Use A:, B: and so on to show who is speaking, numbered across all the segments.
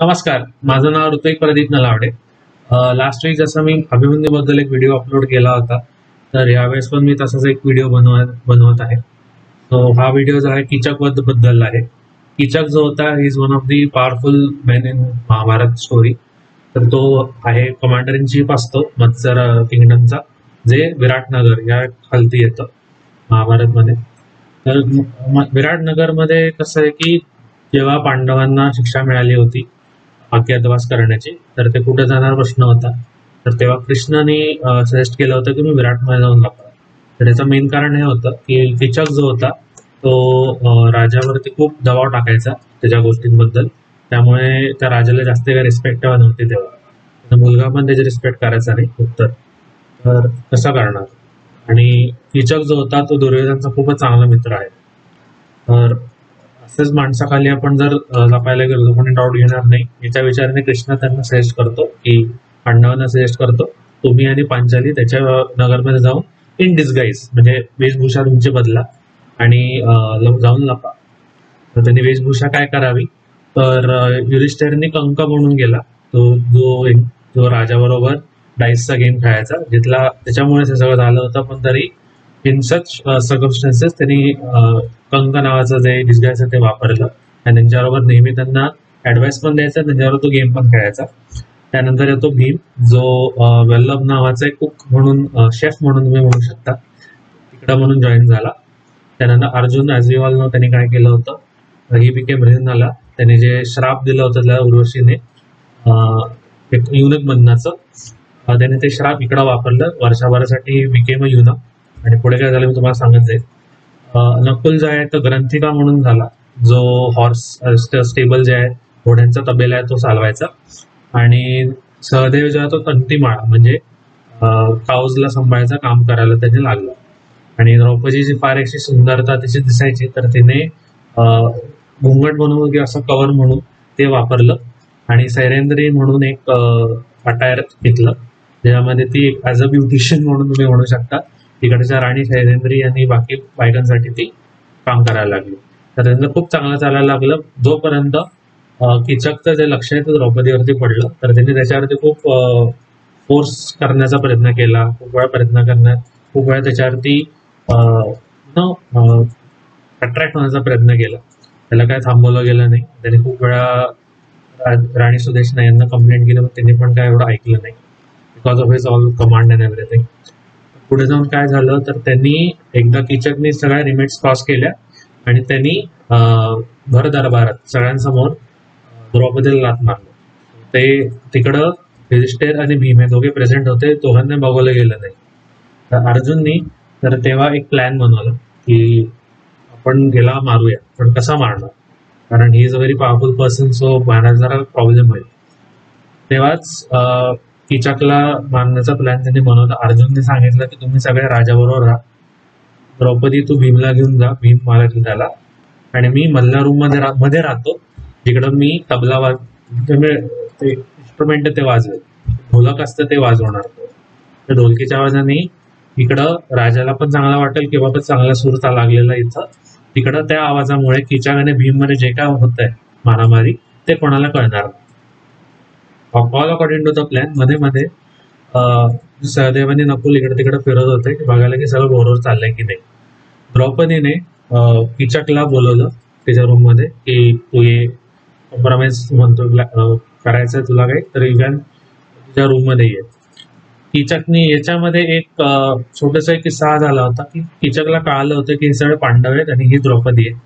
A: नमस्कार माझं नाव ऋतिक प्रदीप नलावडे. लास्ट वीक जसं मी अभिमन्यूबद्दल एक व्हिडिओ अपलोड केला होता तर यावेळेस पण मी तसाच एक व्हिडिओ बनवत बनवत आहे. तो हा व्हिडिओ जो आहे किचकबद्दल आहे. किचक जो होता is one of the powerful man in Mahabharata story तर तो आहे कमांडर इन चीफ असतो मत्सर किंगडमचा जे विराटनगर या खालती येतं महाभारतमध्ये तर विराटनगरमध्ये कसं आहे की जेव्हा पांडवांना शिक्षा मिळाली होती अज्ञातवास करण्याची. तर ते कुठे जाणार? प्रश्न होता तर तेव्हा कृष्णाने सजेस्ट केलं होतं की मी विराटमध्ये जाऊन लपा तर याचं मेन कारण हे होतं की किचक जो होता तो राजावरती खूप दबाव टाकायचा त्याच्या गोष्टींबद्दल. त्यामुळे त्या राजाला जास्त काही रिस्पेक्ट तेव्हा नव्हती तेव्हा. मुलगा पण त्याची रिस्पेक्ट करायचा नाही उत्तर. तर कसं करणार. आणि किचक जो होता तो दुर्योधनचा खूपच चांगला मित्र आहे. तर असंच माणसाखाली आपण जर लपायला गेलो कोणी डाऊट घेणार नाही. याच्या विचाराने कृष्णा त्यांना सजेस्ट करतो की पांडवांना सजेस्ट करतो तुम्ही आणि पांचाली त्याच्या नगरमध्ये जाऊन इन डिस्गाईज म्हणजे वेशभूषा तुमची बदला आणि जाऊन लपा. तर त्यांनी वेशभूषा काय करावी? तर युधिष्ठिरने कंक म्हणून गेला. तो जो जो राजाबरोबर डाईसचा गेम खेळायचा जिथला त्याच्यामुळे हे सगळं झालं होतं पण तरी इन सच सर्कमस्टन्सेस त्यांनी कंग नावाचं जे डिस्गायस आहे ते वापरलं. आणि त्यांच्याबरोबर नेहमी त्यांना ऍडवाइस पण द्यायचा त्यांच्याबरोबर तो गेम पण खेळायचा. त्यानंतर येतो भीम जो वेल्लभ वल्लभ नावाचा एक कुक म्हणून शेफ म्हणून तुम्ही म्हणू शकता. तिकडं म्हणून जॉईन झाला. त्यानंतर अर्जुन ॲज त्यांनी काय केलं होतं? ही बिकेम झाला. त्याने जे श्राप दिलं होतं त्या उर्वशीने एक युनक बनण्याचं त्याने ते श्राप इकडं वापरलं. वर्षभरासाठी विकेम युनक आणि पुढे काय झालं मी तुम्हाला सांगत जाईल. नकुल जो आहे तो ग्रंथिका म्हणून झाला. जो हॉर्स स्टेबल जे आहे घोड्यांचा तबेला आहे तो चालवायचा. आणि सहदेव जो आहे तो तंटीमाळा म्हणजे काऊजला सांभाळायचं काम करायला त्याने लागलं. आणि द्रौपदीची फार अशी सुंदरता तिची दिसायची तर तिने घुंगट म्हणून किंवा असं कवर म्हणून ते वापरलं. आणि सैरेंद्री म्हणून एक अटायर घेतलं ज्यामध्ये ती ॲज अ ब्युटिशियन म्हणून तुम्ही म्हणू शकता. तिकडच्या राणी सैरेंद्री आणि बाकी बायकांसाठी ती काम करायला लागली. तर त्यांचं खूप चांगलं चालायला लागलं. जोपर्यंत किचकचं जे लक्ष आहे ते द्रौपदीवरती पडलं. तर त्यांनी त्याच्यावरती खूप फोर्स करण्याचा प्रयत्न केला. खूप वेळा प्रयत्न करण्यात खूप वेळा त्याच्यावरती न अट्रॅक्ट होण्याचा प्रयत्न केला. त्याला काय थांबवलं गेलं नाही. त्याने खूप वेळा राणी राणी सुदेशना यांना कंप्लेंट केलं पण त्यांनी पण काय एवढं ऐकलं नाही. Because of his all command and everything पुढे जाऊन काय झालं तर त्यांनी एकदा किचकनी सगळ्या रिमेट्स क्रॉस केल्या आणि त्यांनी भर दरबारात सगळ्यांसमोर द्रौपदीला लात मारलं. ते तिकडं युधिष्ठिर आणि भीम हे दोघे प्रेझेंट होते दोघांना बघवलं गेलं नाही. तर अर्जुननी तर तेव्हा एक प्लॅन बनवला की आपण गेला मारूया पण कसा मारणार? कारण he is a very powerful person so मारायला जरा प्रॉब्लेम होईल. तेव्हाच किचकला मारण्याचा प्लॅन त्यांनी बनवला. अर्जुनने सांगितलं की तुम्ही सगळे राजाबरोबर राहा. द्रौपदी तू भीमला घेऊन जा. भीम मारेल त्याला आणि मी मधल्या रूममध्ये रा- मध्ये राहतो. जिकडं मी तबला वाज म्हणजे ते इन्स्ट्रुमेंट ते वाजवेल. ढोलक असतं ते वाजवणार. तर ढोलकीच्या आवाजाने इकडं राजाला पण चांगला वाटेल किंवा पण चांगला सूर लागलेला इथं. तिकडं त्या आवाजामुळे किचक आणि भीममध्ये जे काय होत आहे मारामारी ते कोणाला कळणार ऑल अकॉर्डिंग टू द प्लॅनमध्ये मध्ये सहदेवाने नकुल इकडे तिकडे फिरत होते की बघायला की सगळं बरोबर चाललंय की नाही. द्रौपदीने किचकला बोलवलं त्याच्या रूममध्ये की तू ये कॉम्प्रोमाइज म्हणतो करायचं तुला काही तर यू तुझ्या रूममध्ये ये. किचकनी याच्यामध्ये एक अं, छोटासा एक किस्सा झाला होता की किचकला कळालं होतं की हे सगळे पांडव आहेत आणि ही द्रौपदी आहे.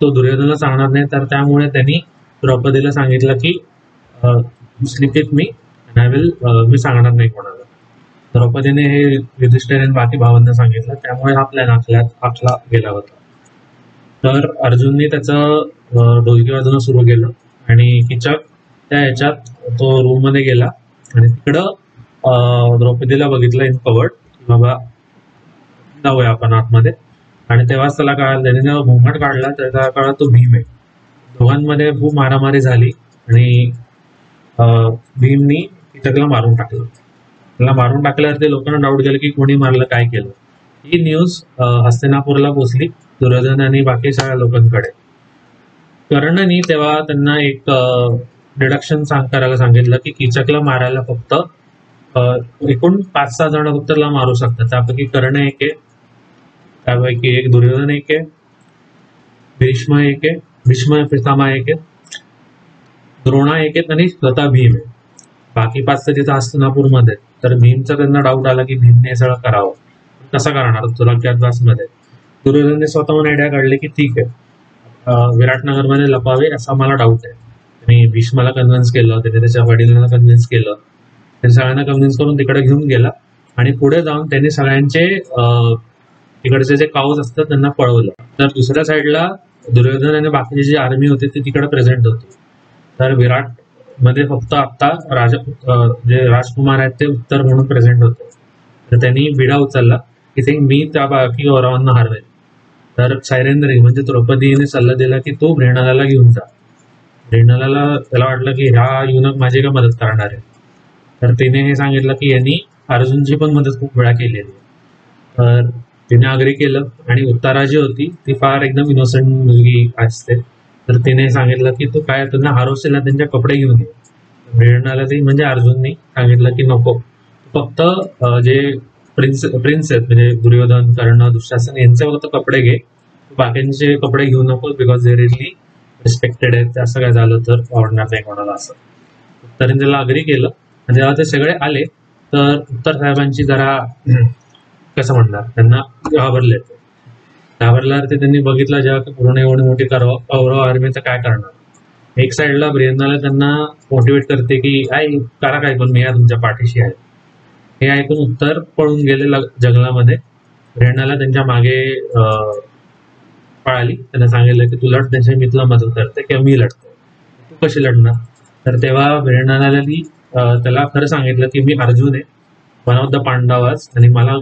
A: तो दुर्योधनला सांगणार नाही तर त्यामुळे त्यांनी द्रौपदीला सांगितलं की स्लीप मी आय विल uh, मी सांगणार नाही कोणाला. द्रौपदीने हे युधिष्ठिर आणि बाकी भावांना सांगितलं त्यामुळे हा प्लॅन आखल्यात आखला गेला होता. तर अर्जुनने त्याचं अं, ढोलकी वाजवणं सुरू केलं आणि किचक त्या ह्याच्यात तो रूममध्ये गेला आणि तिकडं द्रौपदीला बघितलं इन कवर्ड बाबा जाऊया आपण आतमध्ये. आणि तेव्हाच त्याला कळालं त्याने जेव्हा घुमट काढला तर काळात तो भीम आहे. दोघांमध्ये खूप मारामारी झाली आणि भीमनी किचकला मारून टाकलं. त्याला मारून टाकल्यावर ते लोकांना डाऊट गेलं की कोणी मारलं काय केलं. ही न्यूज हस्तिनापूरला पोहोचली दुर्योधन आणि बाकी सगळ्या लोकांकडे. कर्णनी तेव्हा त्यांना एक डिडक्शन सांग करायला सांगितलं की किचकला मारायला फक्त एकूण पाच सहा जण फक्त त्याला मारू शकतात. त्यापैकी कर्ण एक आहे. त्यापैकी एक दुर्योधन एक आहे. भीष्म एक आहे. भीष्म पितामा एक आहे. द्रोणा एक आहेत आणि स्वतः भीम आहे. बाकी पाच तर तिथं हस्तिनापूरमध्ये. तर भीमचा त्यांना डाऊट आला की भीमने हे सगळं करावं. कसं करणार? तुला मध्ये दुर्योधनने स्वतःहून आयडिया काढली की ठीक आहे. विराटनगरमध्ये लपावे असा मला डाऊट आहे. आणि भीष्माला कन्व्हिन्स केलं त्याने त्याच्या वडिलांना कन्व्हिन्स केलं. त्यांनी सगळ्यांना कन्व्हिन्स करून तिकडे घेऊन गेला. आणि पुढे जाऊन त्यांनी सगळ्यांचे तिकडचे जे काऊज असतात त्यांना पळवलं. तर दुसऱ्या साईडला दुर्योधन आणि बाकीची जी आर्मी होती ती तिकडे प्रेझेंट होती. तर विराटमध्ये फक्त आता राजा जे राजकुमार आहेत ते उत्तर म्हणून प्रेझेंट होते. तर त्यांनी विडा उचलला. की ते मी त्या बाकी गौरवांना हरवेल तर सायरेंद्री म्हणजे द्रौपदीने सल्ला दिला की तो भ्रेणाला घेऊन जा. भ्रेणाला त्याला वाटलं की ह्या युनक माझी का मदत करणार आहे? तर तिने हे सांगितलं की यांनी अर्जुनची पण मदत खूप वेळा केलेली आहे. तर तिने अग्री केलं आणि उत्तरा जी होती ती फार एकदम इनोसंट मुलगी असते. तर तिने सांगितलं की तू काय तुला हारोसेला त्यांच्या त्यांचे कपडे घेऊन ये. प्रेरणाला ती म्हणजे अर्जुननी सांगितलं की नको. फक्त जे प्रिन्स प्रिन्स आहेत म्हणजे दुर्योधन कर्ण दुःशासन यांचे फक्त कपडे घे. बाकींचे कपडे घेऊ नको बिकॉज दे रिअली रिस्पेक्टेड आहेत. असं काय झालं तर आवडणार नाही कोणाला असं. उत्तरेने त्याला अग्री केलं. आणि जेव्हा ते सगळे आले तर उत्तर साहेबांची जरा कसं म्हणणार? त्यांना घाबरले घाबरला घाबरल्यावर ते त्यांनी बघितलं जेव्हा पूर्ण एवढी मोठी करव कौरव आर्मी तर काय करणार? एक साईडला ब्रियंदाला त्यांना मोटिवेट करते की आई करा काय पण मी या तुमच्या पाठीशी आहे. हे ऐकून उत्तर पळून गेले जंगलामध्ये. ब्रियंदाला त्यांच्या मागे अं, पळाली. त्यांना सांगितलं की तू लढ त्यांच्या मी तुला मदत करते किंवा मी लढते. तू कशी लढणार? तर तेव्हा ब्रियंदाला त्याला खरं सांगितलं की मी अर्जुन आहे. वन ऑफ द पांडवास आणि मला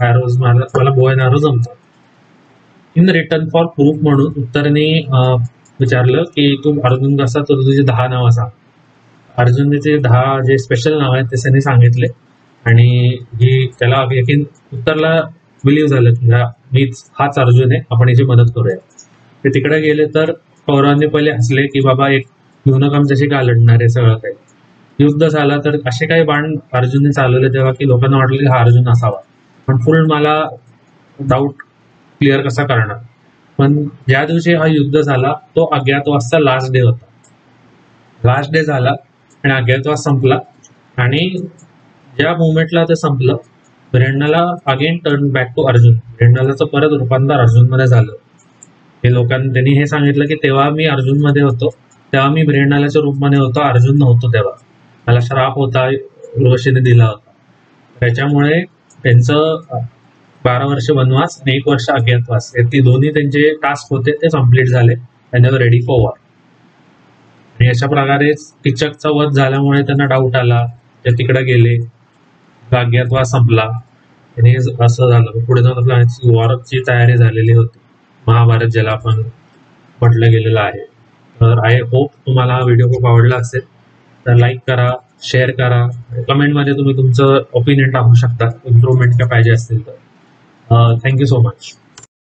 A: ॲरोज मारला मला बो अँड ॲरो जमतात. इन रिटर्न फॉर प्रूफ म्हणून उत्तरने विचारलं की तू अर्जुन कसा तर तुझे दहा नाव असा. अर्जुनने ते दहा जे स्पेशल नाव आहेत ते त्यांनी सांगितले. आणि ही त्याला यकीन उत्तरला बिलीव्ह झालं की मीच हाच अर्जुन आहे आपण याची मदत करूया. ते तिकडे गेले तर कौरवांनी पहिले हसले की बाबा एक युनक आमच्याशी का लढणार आहे सगळं काही? युद्ध झाला तर असे काही बाण अर्जुनने चालवले तेव्हा की लोकांना वाटलं की हा अर्जुन असावा. पण फुल मला डाऊट क्लिअर कसा करणार? पण ज्या दिवशी हा युद्ध झाला तो अज्ञातवासचा लास्ट डे होता. लास्ट डे झाला आणि अज्ञातवास संपला आणि ज्या मुवमेंटला ते संपलं Brihannala again turn back to Arjun. ब्रेंडालाचं परत रूपांतर अर्जुनमध्ये झालं. हे लोकांनी त्यांनी हे सांगितलं की तेव्हा मी अर्जुनमध्ये होतो तेव्हा मी ब्रेंडालाच्या रूपमध्ये होतो अर्जुन नव्हतो तेव्हा. मला श्राप होता ऋषीने दिला होता. त्याच्यामुळे त्यांचं बारा वर्ष वनवास आणि एक वर्ष अज्ञातवास. हे ती दोन्ही त्यांचे टास्क होते ते कंप्लीट झाले. त्यांना रेडी फॉर वॉर आणि अशा प्रकारे किचकचा वध झाल्यामुळे त्यांना डाऊट आला. ते तिकडे गेले. अज्ञातवास संपला. आणि असं झालं. पुढे जाऊन आपल्या वॉरची तयारी झालेली होती. महाभारत ज्याला आपण म्हटलं गेलेलं आहे. तर आय होप तुम्हाला हा व्हिडिओ खूप आवडला असेल. तर लाईक करा शेअर करा. कमेंटमध्ये तुम्ही तुमचं ओपिनियन टाकू शकता. इम्प्रूव्हमेंट काय पाहिजे असतील तर. Thank you so much